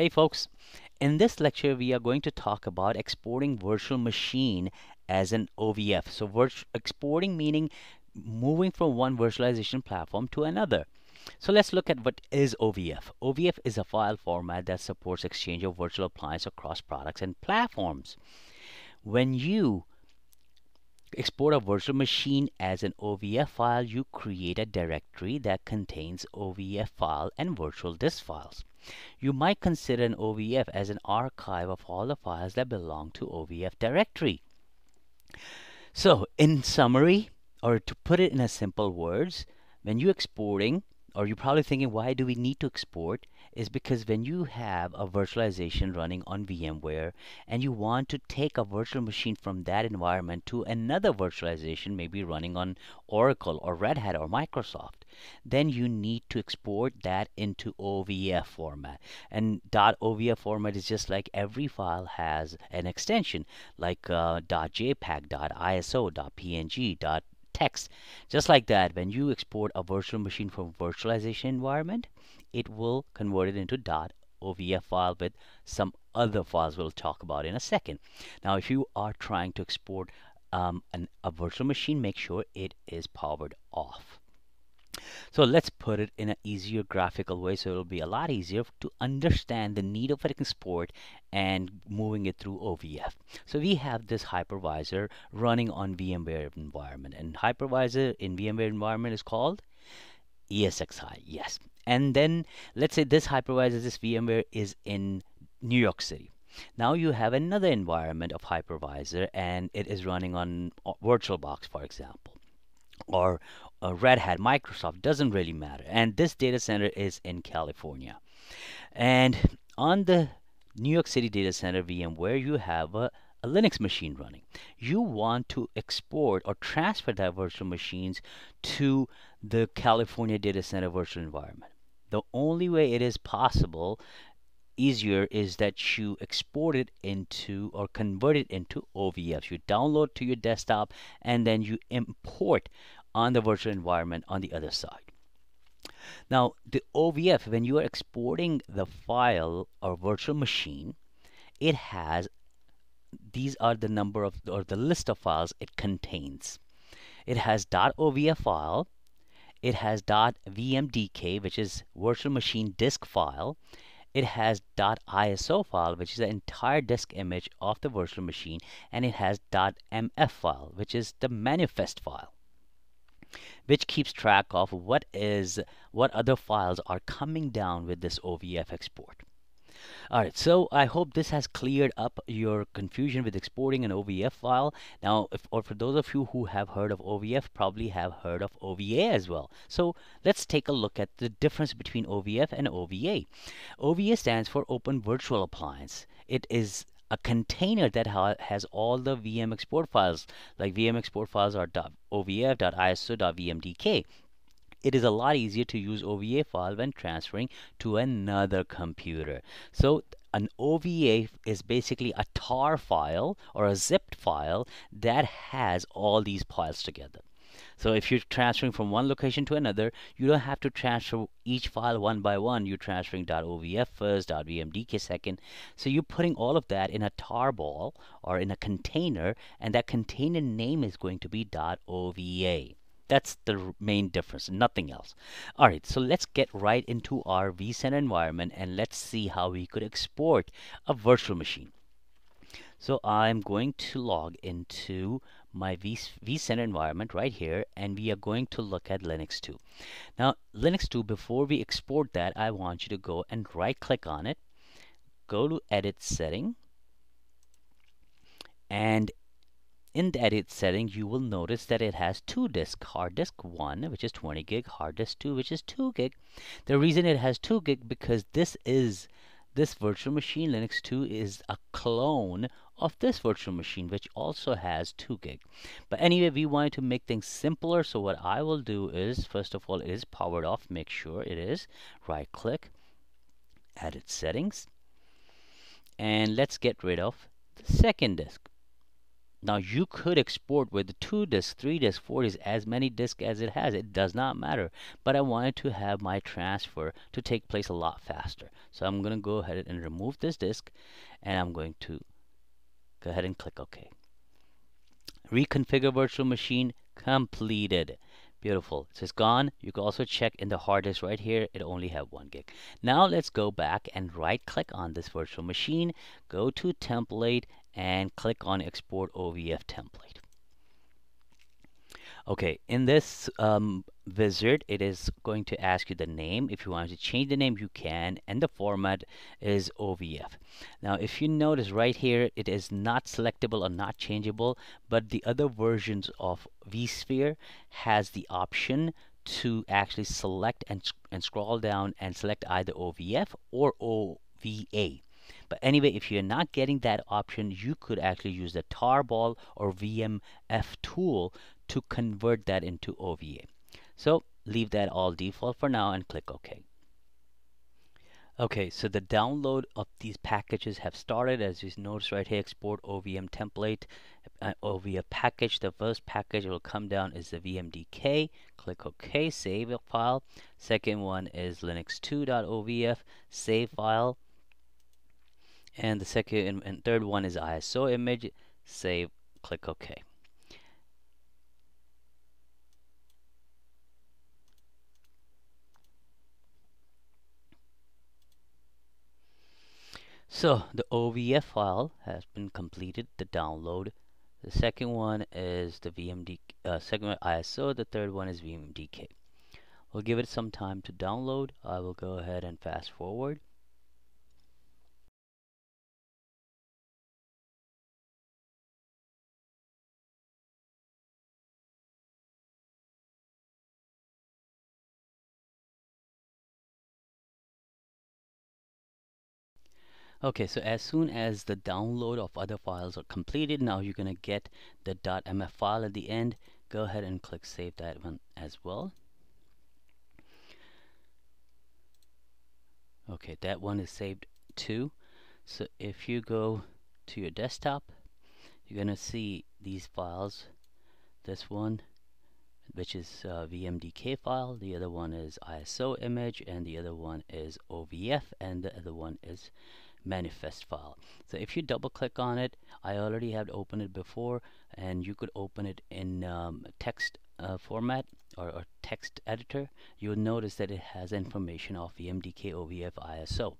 Hey folks, in this lecture we are going to talk about exporting virtual machine as an OVF. So exporting meaning moving from one virtualization platform to another. So let's look at what is OVF. OVF is a file format that supports exchange of virtual appliance across products and platforms. When you export a virtual machine as an OVF file, you create a directory that contains OVF file and virtual disk files. You might consider an OVF as an archive of all the files that belong to OVF directory. So, in summary, or to put it in a simple words, when you're exporting, or you're probably thinking, why do we need to export? is because when you have a virtualization running on VMware and you want to take a virtual machine from that environment to another virtualization, maybe running on Oracle or Red Hat or Microsoft, then you need to export that into OVF format. And .ovf format is just like every file has an extension, like uh, .jpeg, .iso, .png, text. Just like that, when you export a virtual machine from virtualization environment, it will convert it into .ovf file with some other files we'll talk about in a second. Now, if you are trying to export um, an, a virtual machine, make sure it is powered off. So let's put it in an easier graphical way so it'll be a lot easier to understand the need of an export and moving it through OVF. So we have this hypervisor running on VMware environment and hypervisor in VMware environment is called ESXi, yes. And then let's say this hypervisor, this VMware is in New York City. Now you have another environment of hypervisor and it is running on uh, VirtualBox, for example, or uh, Red Hat, Microsoft, doesn't really matter. And this data center is in California. And on the New York City data center VMware, you have a a Linux machine running. You want to export or transfer that virtual machines to the California data center virtual environment. The only way it is possible easier is that you export it into or convert it into OVF. You download to your desktop and then you import on the virtual environment on the other side. Now, the OVF, when you are exporting the file or virtual machine, it has these are the number of or the list of files it contains. It has .ovf file, it has .vmdk which is virtual machine disk file, it has .iso file which is the entire disk image of the virtual machine and it has .mf file which is the manifest file which keeps track of what is what other files are coming down with this OVF export. Alright, so I hope this has cleared up your confusion with exporting an OVF file. Now, if, or for those of you who have heard of OVF, probably have heard of OVA as well. So let's take a look at the difference between OVF and OVA. OVA stands for Open Virtual Appliance. It is a container that ha has all the VM export files, like VM export files are .ovf, .iso, .vmdk it is a lot easier to use OVA file when transferring to another computer. So an OVA is basically a tar file or a zipped file that has all these files together. So if you're transferring from one location to another, you don't have to transfer each file one by one. You're transferring .ovf first, .vmdk second. So you're putting all of that in a tarball or in a container, and that container name is going to be .ova. That's the main difference, nothing else. All right, so let's get right into our vCenter environment and let's see how we could export a virtual machine. So I'm going to log into my vCenter environment right here and we are going to look at Linux 2. Now Linux 2 before we export that I want you to go and right click on it go to edit setting and in the edit setting, you will notice that it has two disks, hard disk 1, which is 20 gig, hard disk 2, which is 2 gig. The reason it has 2 gig because this is this virtual machine, Linux 2, is a clone of this virtual machine, which also has 2 gig. But anyway, we wanted to make things simpler, so what I will do is, first of all, it is powered off, make sure it is. Right click, edit settings, and let's get rid of the second disk. Now you could export with two disks, three disks, four disks, as many disks as it has. It does not matter. But I wanted to have my transfer to take place a lot faster. So I'm going to go ahead and remove this disk and I'm going to go ahead and click OK. Reconfigure virtual machine completed. Beautiful. It says gone. You can also check in the hard disk right here. It only have one gig. Now let's go back and right click on this virtual machine. Go to template and click on export OVF template. Okay, in this um, wizard, it is going to ask you the name. If you want to change the name, you can, and the format is OVF. Now, if you notice right here, it is not selectable or not changeable, but the other versions of vSphere has the option to actually select and, and scroll down and select either OVF or OVA. But anyway, if you're not getting that option, you could actually use the tarball or VMF tool to convert that into OVA. So leave that all default for now and click OK. Okay, so the download of these packages have started. As you notice right here, export OVM template, uh, OVF package. The first package will come down is the VMDK. Click OK, save a file. Second one is linux2.ovf, save file and the second and third one is ISO image save click OK. So the OVF file has been completed the download. The second one is the VMD uh, second ISO the third one is VMDK we'll give it some time to download. I will go ahead and fast forward Okay, so as soon as the download of other files are completed, now you're going to get the .mf file at the end. Go ahead and click save that one as well. Okay, that one is saved too. So if you go to your desktop, you're going to see these files. This one, which is uh, VMDK file, the other one is ISO image, and the other one is OVF, and the other one is manifest file. So if you double click on it, I already have opened it before and you could open it in um, text uh, format or, or, text editor. You'll notice that it has information of VMDK OVF ISO.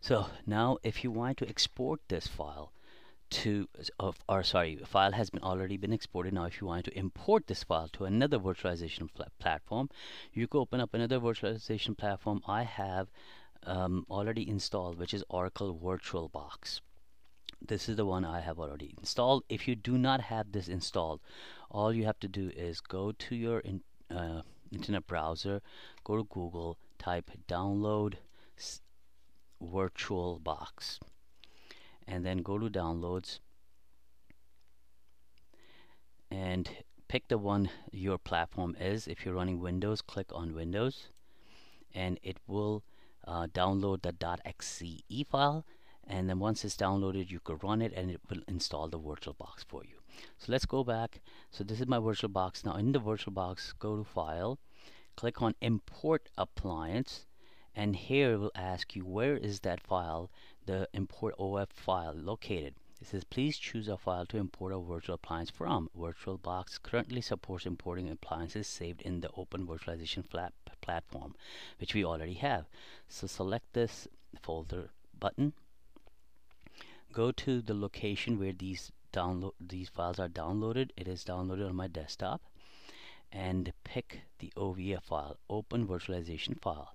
So now if you want to export this file to or sorry file has been already been exported now if you want to import this file to another virtualization platform you could open up another virtualization platform I have um, already installed which is Oracle VirtualBox. This is the one I have already installed. If you do not have this installed all you have to do is go to your in, uh, internet browser go to Google type download VirtualBox and then go to downloads and pick the one your platform is. If you're running Windows click on Windows and it will uh, download the .exe file and then once it's downloaded you could run it and it will install the VirtualBox for you. So let's go back. So this is my VirtualBox. Now in the VirtualBox go to File, click on Import Appliance and here it will ask you where is that file, the import OVF file located. It says please choose a file to import a virtual appliance from. VirtualBox currently supports importing appliances saved in the Open Virtualization flat platform, which we already have. So select this folder button. Go to the location where these download these files are downloaded. It is downloaded on my desktop, and pick the OVF file, Open Virtualization file.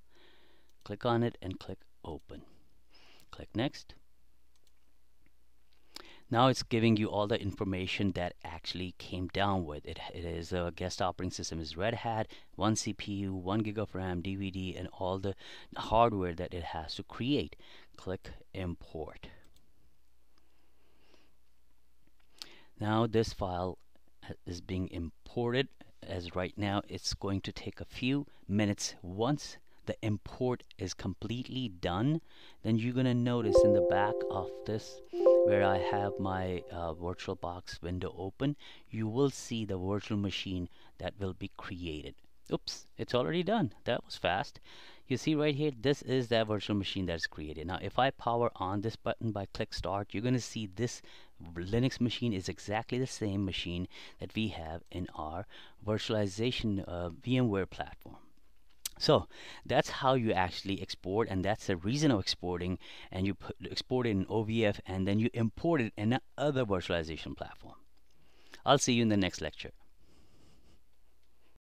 Click on it and click Open. Click Next. Now it's giving you all the information that actually came down with it. It is a guest operating system is Red Hat, one CPU, one gig of RAM, DVD, and all the hardware that it has to create. Click Import. Now this file is being imported as right now it's going to take a few minutes once the import is completely done then you're gonna notice in the back of this where I have my uh, VirtualBox window open, you will see the virtual machine that will be created. Oops, it's already done. That was fast. You see right here, this is that virtual machine that's created. Now, if I power on this button by click start, you're going to see this Linux machine is exactly the same machine that we have in our virtualization uh, VMware platform. So that's how you actually export, and that's the reason of exporting. And you put, export it in OVF, and then you import it in another virtualization platform. I'll see you in the next lecture.